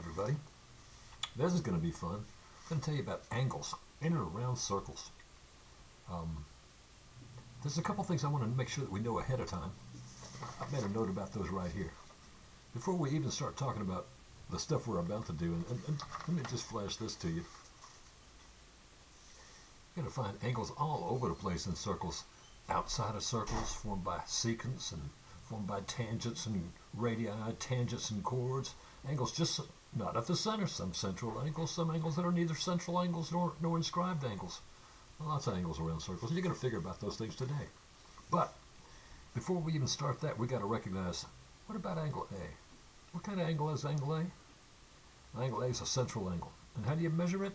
everybody. This is going to be fun. I'm going to tell you about angles in and around circles. Um, there's a couple things I want to make sure that we know ahead of time. I've made a note about those right here. Before we even start talking about the stuff we're about to do, and, and, and let me just flash this to you. You're going to find angles all over the place in circles, outside of circles, formed by secants and formed by tangents and radii, tangents and chords. Angles just not at the center, some central angles, some angles that are neither central angles nor, nor inscribed angles. Lots of angles around circles. You're going to figure about those things today. But before we even start that, we got to recognize what about angle A? What kind of angle is angle A? Angle A is a central angle. And how do you measure it?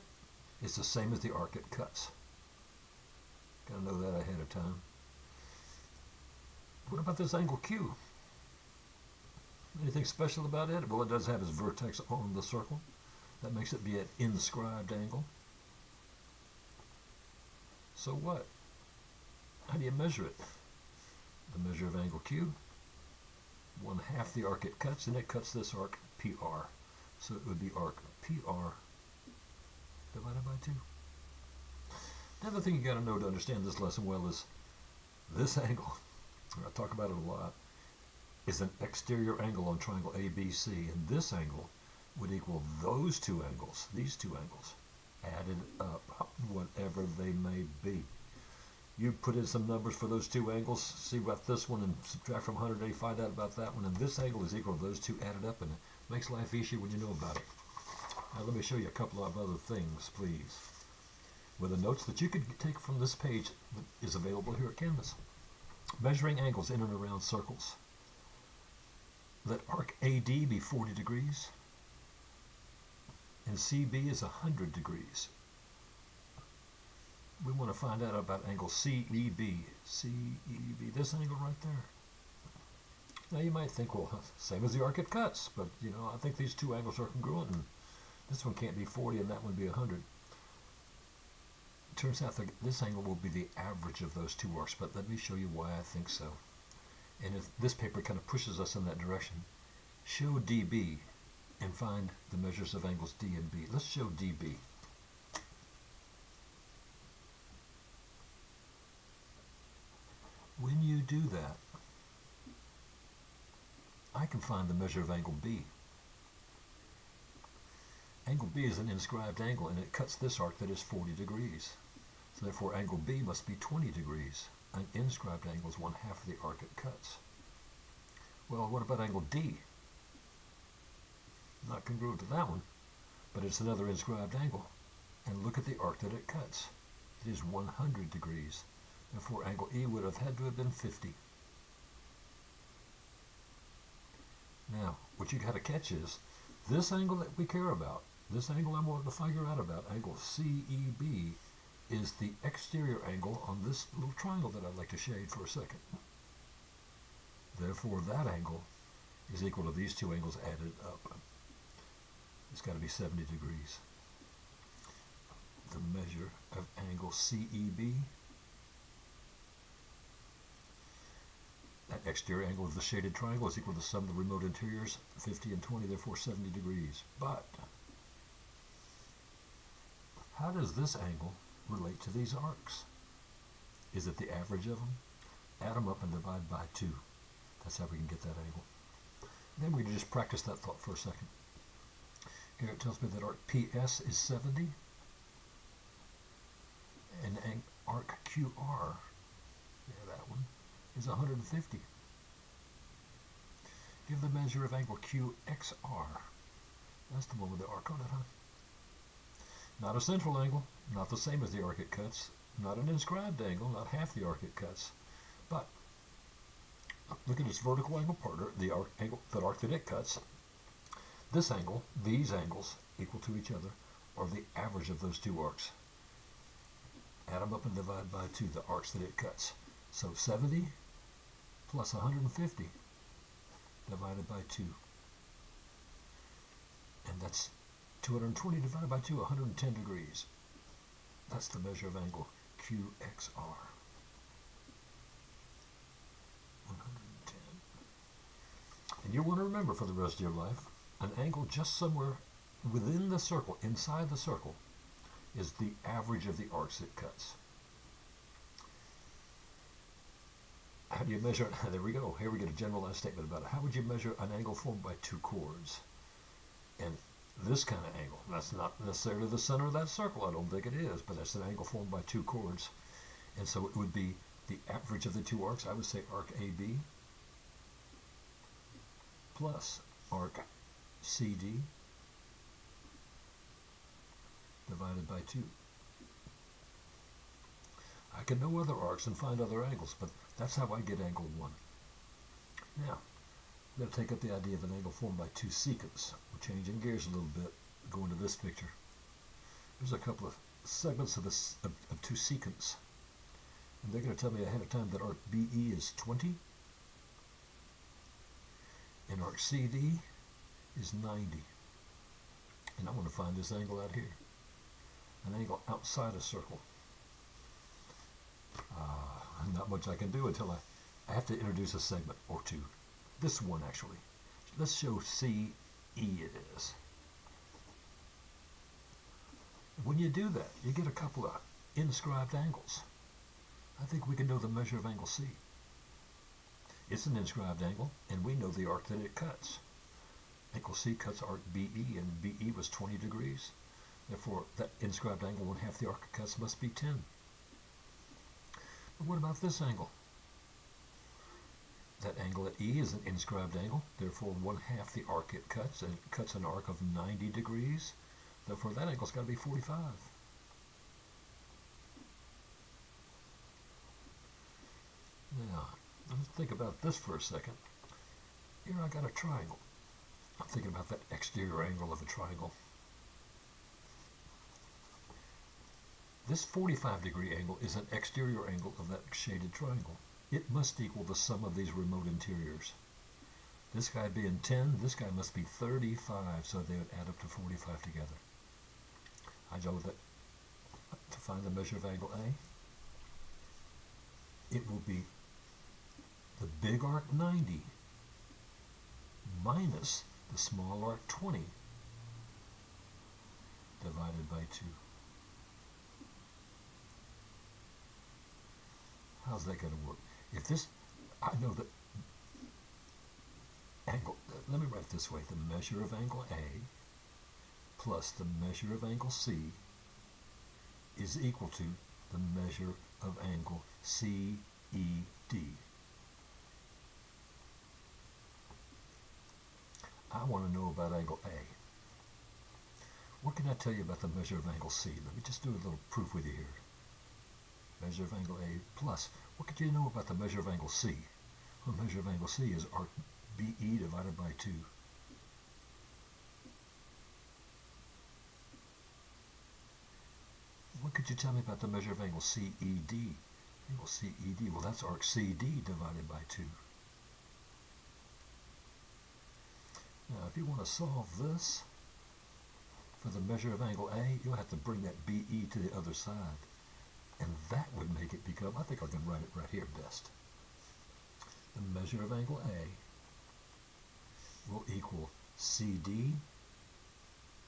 It's the same as the arc it cuts. Got to know that ahead of time. What about this angle Q? Anything special about it? Well, it does have its vertex on the circle. That makes it be an inscribed angle. So what? How do you measure it? The measure of angle Q, one half the arc it cuts, and it cuts this arc PR. So it would be arc PR divided by 2. Another thing you got to know to understand this lesson well is this angle, I talk about it a lot, is an exterior angle on triangle ABC, and this angle would equal those two angles, these two angles, added up, whatever they may be. You put in some numbers for those two angles, see about this one, and subtract from 180, find out about that one, and this angle is equal to those two added up, and it makes life easier when you know about it. Now let me show you a couple of other things, please. With the notes that you could take from this page that is available here at Canvas. Measuring angles in and around circles. Let arc AD be 40 degrees, and CB is 100 degrees. We want to find out about angle CEB. CEB, this angle right there. Now you might think, well, same as the arc it cuts, but you know, I think these two angles are congruent, and this one can't be 40 and that one be 100. It turns out that this angle will be the average of those two arcs, but let me show you why I think so. And this paper kind of pushes us in that direction, show DB and find the measures of angles D and B. Let's show DB. When you do that, I can find the measure of angle B. Angle B is an inscribed angle and it cuts this arc that is 40 degrees. So therefore angle B must be 20 degrees. An inscribed angle is one half of the arc it cuts. Well, what about angle D? Not congruent to that one, but it's another inscribed angle. And look at the arc that it cuts. It is 100 degrees. Therefore angle E would have had to have been 50. Now, what you got to catch is this angle that we care about, this angle I'm wanting to figure out about, angle CEB, is the exterior angle on this little triangle that I'd like to shade for a second. Therefore, that angle is equal to these two angles added up. It's got to be 70 degrees. The measure of angle CEB, that exterior angle of the shaded triangle is equal to the sum of the remote interiors, 50 and 20, therefore 70 degrees. But, how does this angle relate to these arcs? Is it the average of them? Add them up and divide by 2. That's how we can get that angle. Then we just practice that thought for a second. Here it tells me that arc PS is 70 and arc QR, yeah, that one, is 150. Give the measure of angle QXR. That's the one with the arc on it, huh? Not a central angle, not the same as the arc it cuts, not an inscribed angle, not half the arc it cuts, but look at its vertical angle partner, the arc angle, the arc that it cuts. This angle, these angles, equal to each other, are the average of those two arcs. Add them up and divide by 2, the arcs that it cuts. So 70 plus 150 divided by 2. And that's 220 divided by 2, 110 degrees. That's the measure of angle QXR. 110. And you want to remember for the rest of your life, an angle just somewhere within the circle, inside the circle, is the average of the arcs it cuts. How do you measure it? There we go. Here we get a generalized statement about it. How would you measure an angle formed by two chords? And this kind of angle, that's not necessarily the center of that circle, I don't think it is, but that's an angle formed by two chords. And so it would be the average of the two arcs, I would say arc AB plus arc CD divided by 2. I can know other arcs and find other angles, but that's how I get angle 1. Now, I'm going to take up the idea of an angle formed by two secants. We're changing gears a little bit, going to this picture. There's a couple of segments of, a, of, of two secants. And they're going to tell me ahead of time that arc BE is 20 and arc CD is 90. And I want to find this angle out here. An angle outside a circle. Uh, not much I can do until I, I have to introduce a segment or two. This one actually. Let's show CE it is. When you do that, you get a couple of inscribed angles. I think we can know the measure of angle C. It's an inscribed angle, and we know the arc that it cuts. Angle C cuts arc BE, and BE was 20 degrees. Therefore, that inscribed angle, one half the arc it cuts, must be 10. But what about this angle? That angle at E is an inscribed angle, therefore one half the arc it cuts, and it cuts an arc of 90 degrees. Therefore, that angle's got to be 45. Now, let's think about this for a second. Here I got a triangle. I'm thinking about that exterior angle of a triangle. This 45 degree angle is an exterior angle of that shaded triangle. It must equal the sum of these remote interiors. This guy being 10, this guy must be 35, so they would add up to 45 together. I know that to find the measure of angle A, it will be the big arc 90 minus the small arc 20 divided by 2. How's that going to work? If this, I know that angle, let me write it this way, the measure of angle A plus the measure of angle C is equal to the measure of angle CED. I want to know about angle A. What can I tell you about the measure of angle C? Let me just do a little proof with you here. Measure of angle A plus. What could you know about the measure of angle C? Well, the measure of angle C is arc BE divided by 2. What could you tell me about the measure of angle CED? Angle CED, well that's arc CD divided by 2. Now, if you want to solve this for the measure of angle A, you'll have to bring that BE to the other side. And that would make it become, I think I can write it right here best. The measure of angle A will equal CD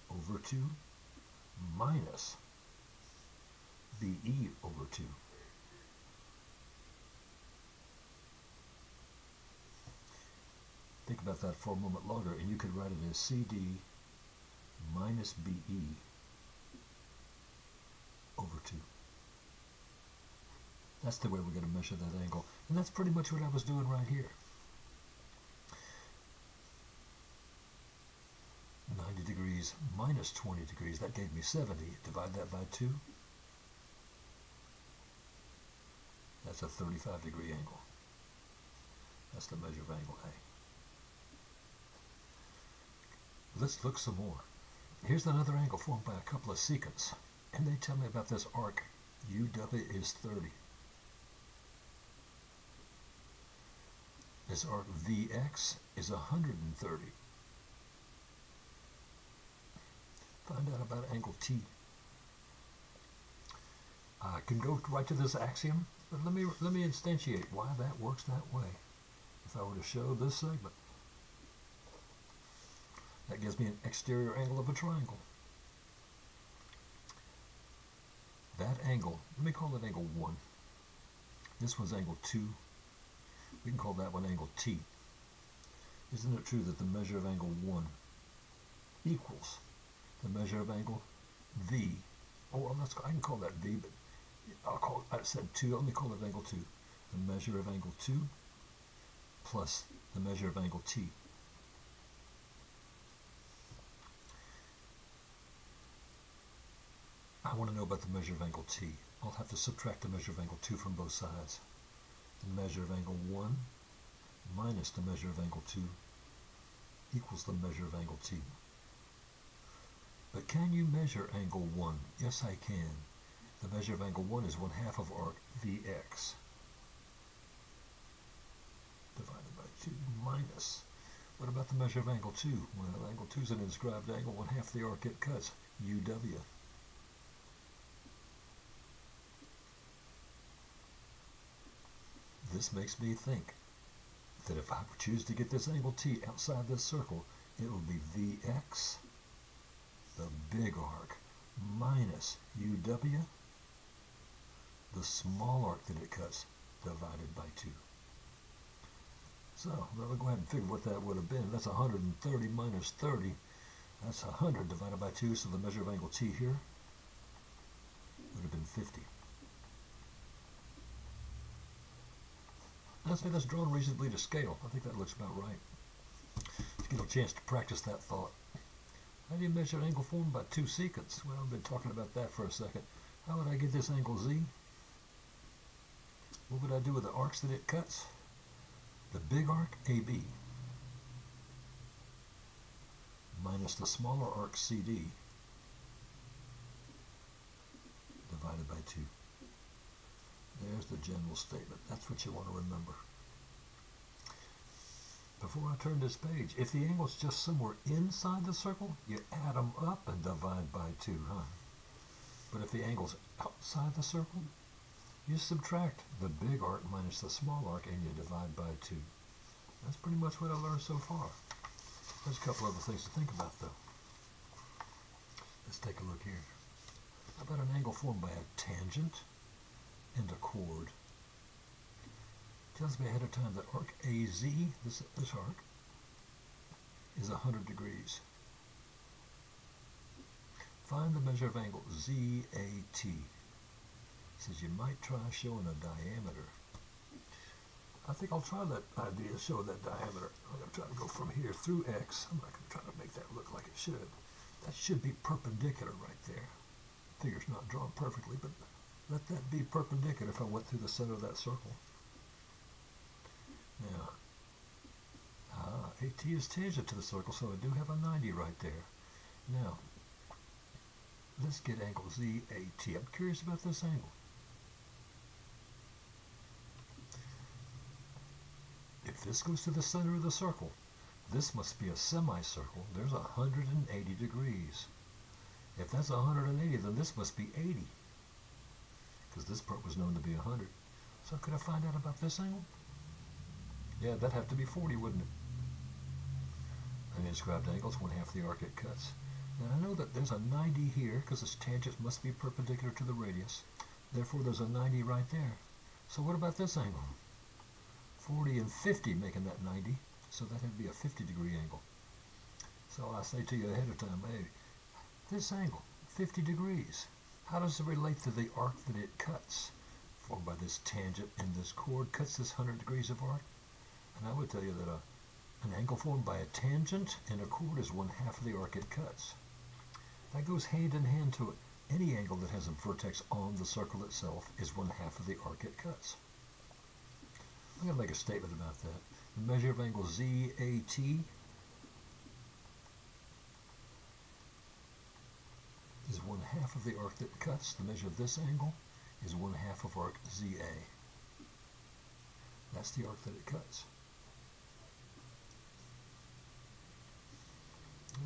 over 2 minus BE over 2. Think about that for a moment longer, and you could write it as CD minus BE over 2. That's the way we're going to measure that angle. And that's pretty much what I was doing right here. 90 degrees minus 20 degrees, that gave me 70. Divide that by 2. That's a 35 degree angle. That's the measure of angle A. Let's look some more. Here's another angle formed by a couple of secants. And they tell me about this arc. UW is 30. This arc VX is 130. Find out about angle T. I can go right to this axiom, but let me let me instantiate why that works that way. If I were to show this segment, That gives me an exterior angle of a triangle. That angle, let me call it angle 1. This one's angle 2. We can call that one angle T. Isn't it true that the measure of angle 1 equals the measure of angle V? Oh, well, let's, I can call that V, but I'll call I said 2. Let me call it angle 2. The measure of angle 2 plus the measure of angle T. I want to know about the measure of angle T. I'll have to subtract the measure of angle 2 from both sides. The measure of angle 1 minus the measure of angle 2 equals the measure of angle T. But can you measure angle 1? Yes, I can. The measure of angle 1 is 1 half of arc Vx divided by 2 minus. What about the measure of angle 2? Well, angle 2 is an inscribed angle, 1 half the arc it cuts, UW. This makes me think that if I choose to get this angle T outside this circle, it will be Vx, the big arc, minus UW, the small arc that it cuts, divided by 2. So, let me go ahead and figure what that would have been. That's 130 minus 30. That's 100 divided by 2, so the measure of angle T here would have been 50. I say that's drawn reasonably to scale. I think that looks about right. Let's get a chance to practice that thought. How do you measure an angle formed by two secants? Well, I've been talking about that for a second. How would I get this angle Z? What would I do with the arcs that it cuts? The big arc, AB, minus the smaller arc, CD, divided by 2. There's the general statement. That's what you want to remember. Before I turn this page, if the angle's just somewhere inside the circle, you add them up and divide by 2, huh? But if the angle's outside the circle, you subtract the big arc minus the small arc and you divide by 2. That's pretty much what I learned so far. There's a couple other things to think about though. Let's take a look here. How about an angle formed by a tangent a chord? tells me ahead of time that arc AZ, this, this arc, is 100 degrees. Find the measure of angle ZAT. Says you might try showing a diameter. I think I'll try that idea, show that diameter. I'm going to try to go from here through X. I'm not going to try to make that look like it should. That should be perpendicular right there. Figure's not drawn perfectly, but let that be perpendicular if I went through the center of that circle. Now, ah, AT is tangent to the circle, so I do have a 90 right there. Now, let's get angle ZAT. I'm curious about this angle. If this goes to the center of the circle, this must be a semicircle. There's 180 degrees. If that's 180, then this must be 80. Because this part was known to be 100. So could I find out about this angle? Yeah, that'd have to be 40, wouldn't it? An inscribed angle is one half the arc it cuts. Now I know that there's a 90 here, because this tangent must be perpendicular to the radius. Therefore, there's a 90 right there. So what about this angle? 40 and 50 making that 90. So that would be a 50 degree angle. So I say to you ahead of time, hey, this angle, 50 degrees, how does it relate to the arc that it cuts? Formed by this tangent and this chord cuts this 100 degrees of arc. And I would tell you that a, an angle formed by a tangent and a chord is one half of the arc it cuts. That goes hand in hand to it. Any angle that has a vertex on the circle itself is one half of the arc it cuts. I'm going to make a statement about that. The measure of angle ZAT is one half of the arc that cuts. The measure of this angle is one half of arc ZA. That's the arc that it cuts.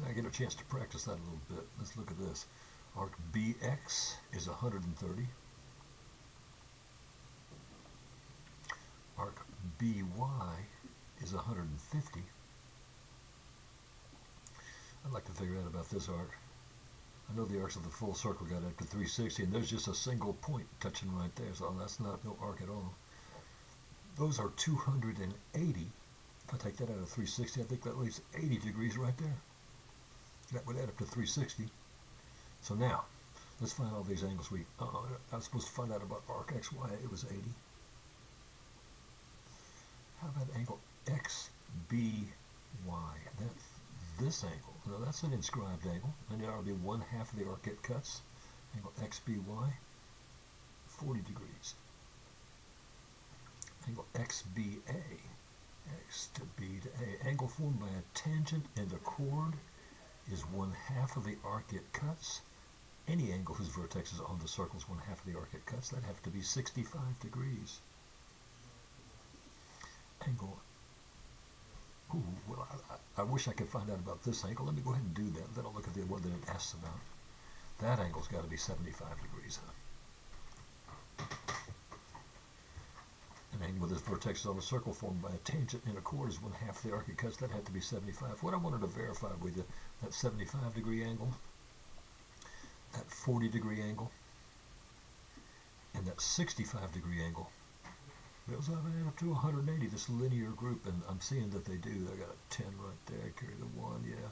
I get a chance to practice that a little bit. Let's look at this. Arc BX is 130. Arc BY is 150. I'd like to figure out about this arc. I know the arcs of the full circle got up to 360, and there's just a single point touching right there, so that's not no arc at all. Those are 280. If I take that out of 360, I think that leaves 80 degrees right there. That would add up to 360. So now, let's find all these angles. We uh, I was supposed to find out about arc XY. It was 80. How about angle XBY? That's this angle. Now that's an inscribed angle, and that'll be one half of the arc it cuts. Angle XBY, 40 degrees. Angle XBA, X to B to A. Angle formed by a tangent and a chord is one half of the arc it cuts. Any angle whose vertex is on the circle is one half of the arc it cuts. That have to be 65 degrees. Angle Ooh, well, I, I, wish I could find out about this angle. Let me go ahead and do that. Then I'll look at the one that it asks about. That angle's got to be 75 degrees, huh? An angle with its vertex on a circle formed by a tangent and a chord is one half the arc it cuts. That had to be 75. What I wanted to verify with you, that 75 degree angle, that 40 degree angle, and that 65 degree angle those have up to 180, this linear group, and I'm seeing that they do. They got a 10 right there, carry the 1, yeah.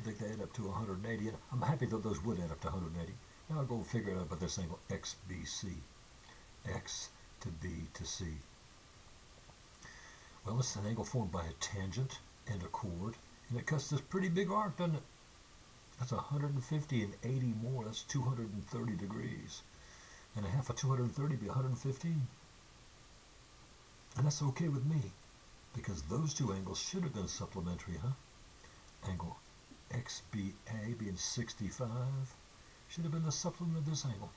I think they add up to 180, and I'm happy that those would add up to 180. Now I'll go figure it out about this angle XBC. X to B to C. Well, it's an angle formed by a tangent and a chord, and it cuts this pretty big arc, doesn't it? That's 150 and 80 more, that's 230 degrees. And a half of 230 be 115. And that's okay with me, because those two angles should have been supplementary, huh? Angle XBA being 65 should have been the supplement of this angle,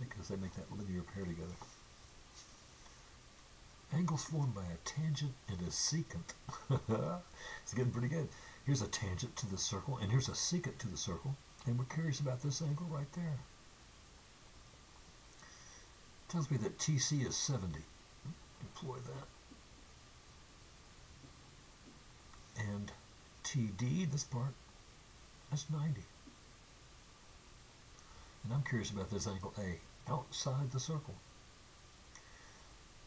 because they make that linear pair together. Angles formed by a tangent and a secant. it's getting pretty good. Here's a tangent to the circle, and here's a secant to the circle. And we're curious about this angle right there. Tells me that TC is 70 deploy that. And TD, this part, that's 90. And I'm curious about this angle A, outside the circle.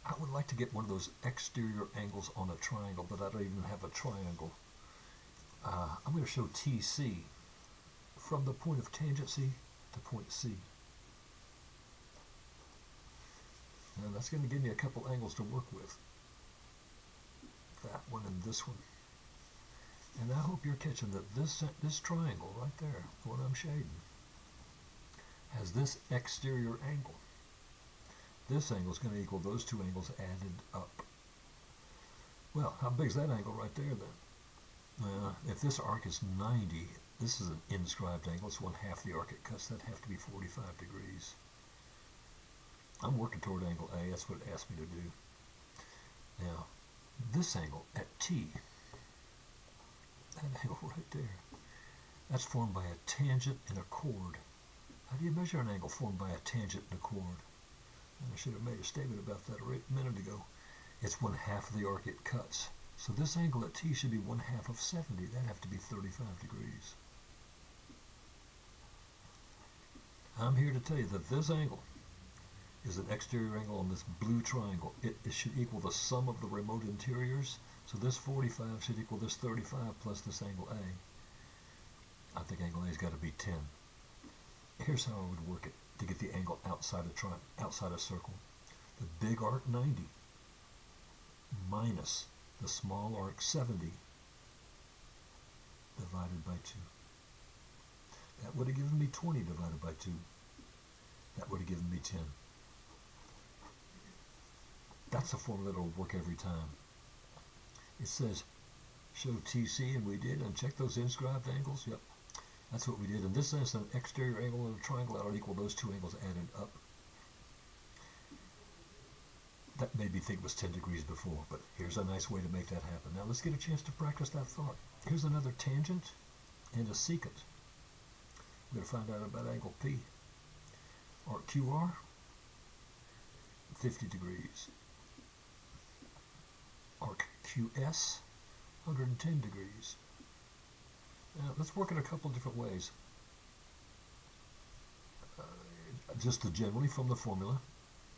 I would like to get one of those exterior angles on a triangle, but I don't even have a triangle. Uh, I'm going to show TC from the point of tangency to point C. And that's going to give me a couple angles to work with. That one and this one. And I hope you're catching that this, this triangle right there, the one I'm shading, has this exterior angle. This angle is going to equal those two angles added up. Well, how big is that angle right there then? Uh, if this arc is 90, this is an inscribed angle. It's one half the arc it cuts. That'd have to be 45 degrees. I'm working toward angle A. That's what it asked me to do. Now, this angle at T, that angle right there, that's formed by a tangent and a chord. How do you measure an angle formed by a tangent and a chord? And I should have made a statement about that a minute ago. It's one half of the arc it cuts. So this angle at T should be one half of 70. That'd have to be 35 degrees. I'm here to tell you that this angle is an exterior angle on this blue triangle. It, it, should equal the sum of the remote interiors. So this 45 should equal this 35 plus this angle A. I think angle A has got to be 10. Here's how I would work it to get the angle outside a tri outside a circle. The big arc 90 minus the small arc 70 divided by 2. That would have given me 20 divided by 2. That would have given me 10. That's a formula that will work every time. It says show TC and we did and check those inscribed angles. Yep, that's what we did. And this is an exterior angle and a triangle that will equal those two angles added up. That made me think was 10 degrees before, but here's a nice way to make that happen. Now let's get a chance to practice that thought. Here's another tangent and a secant. We're going to find out about angle P. Or QR, 50 degrees arc QS, 110 degrees. Now, let's work it a couple different ways. Uh, just the generally from the formula,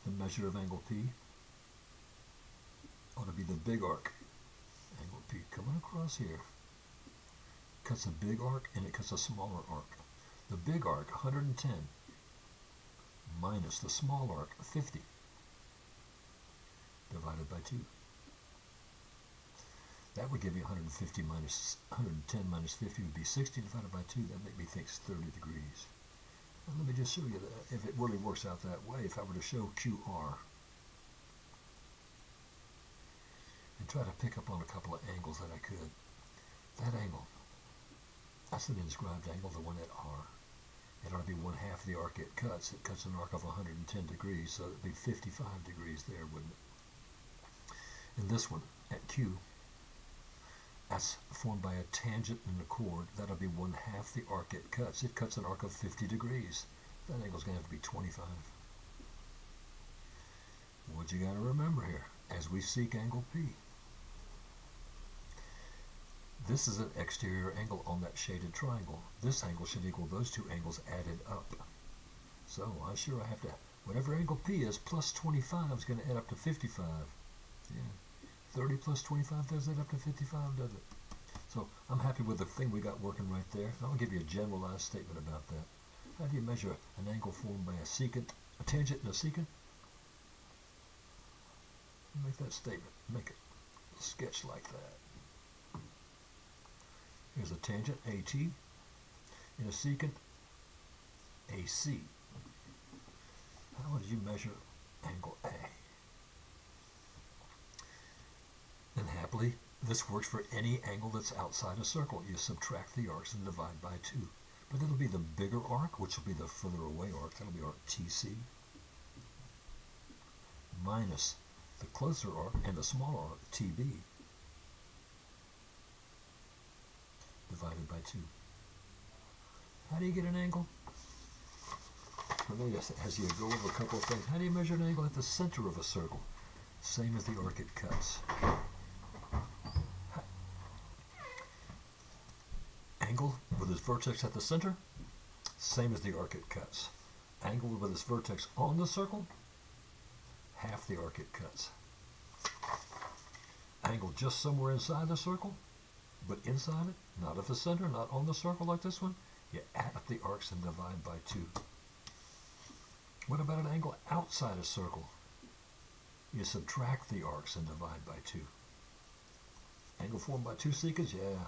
the measure of angle P ought to be the big arc. Angle P coming across here. Cuts a big arc and it cuts a smaller arc. The big arc, 110, minus the small arc, 50, divided by 2. That would give you 150 minus 110 minus 50 would be 60 divided by 2. That make me think it's 30 degrees. Now let me just show you that if it really works out that way, if I were to show QR and try to pick up on a couple of angles that I could. That angle, that's an inscribed angle, the one at R. It ought to be one half of the arc it cuts. It cuts an arc of 110 degrees, so it would be 55 degrees there, wouldn't it? And this one, at Q, that's formed by a tangent and a chord. That'll be one half the arc it cuts. It cuts an arc of 50 degrees. That angle's going to have to be 25. What you got to remember here, as we seek angle P, this is an exterior angle on that shaded triangle. This angle should equal those two angles added up. So I sure I have to, whatever angle P is, plus 25 is going to add up to 55. Yeah. 30 plus 25 does that up to 55, does it? So I'm happy with the thing we got working right there. I'll give you a generalized statement about that. How do you measure an angle formed by a secant, a tangent and a secant? Make that statement. Make it sketch like that. Here's a tangent, AT, and a secant, AC. How would you measure angle A? And happily, this works for any angle that's outside a circle. You subtract the arcs and divide by 2. But it'll be the bigger arc, which will be the further away arc. That'll be arc TC. Minus the closer arc and the smaller arc, TB. Divided by 2. How do you get an angle? Well, as you go over a couple of things, how do you measure an angle at the center of a circle? Same as the arc it cuts. Angle with its vertex at the center, same as the arc it cuts. Angle with its vertex on the circle, half the arc it cuts. Angle just somewhere inside the circle, but inside it, not at the center, not on the circle like this one, you add up the arcs and divide by 2. What about an angle outside a circle? You subtract the arcs and divide by 2. Angle formed by two secants, yeah,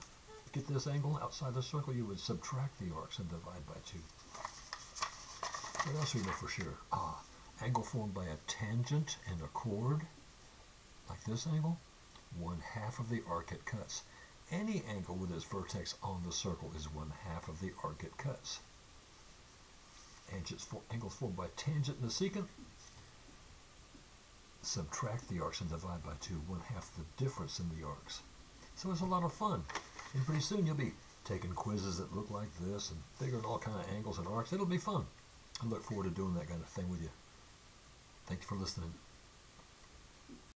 get this angle outside the circle, you would subtract the arcs and divide by 2. What else we know for sure? Ah, angle formed by a tangent and a chord, like this angle, one half of the arc it cuts. Any angle with its vertex on the circle is one half of the arc it cuts. For, angles formed by tangent and a secant, subtract the arcs and divide by 2, one half the difference in the arcs. So it's a lot of fun. And pretty soon you'll be taking quizzes that look like this and figuring all kind of angles and arcs. It'll be fun. I look forward to doing that kind of thing with you. Thank you for listening.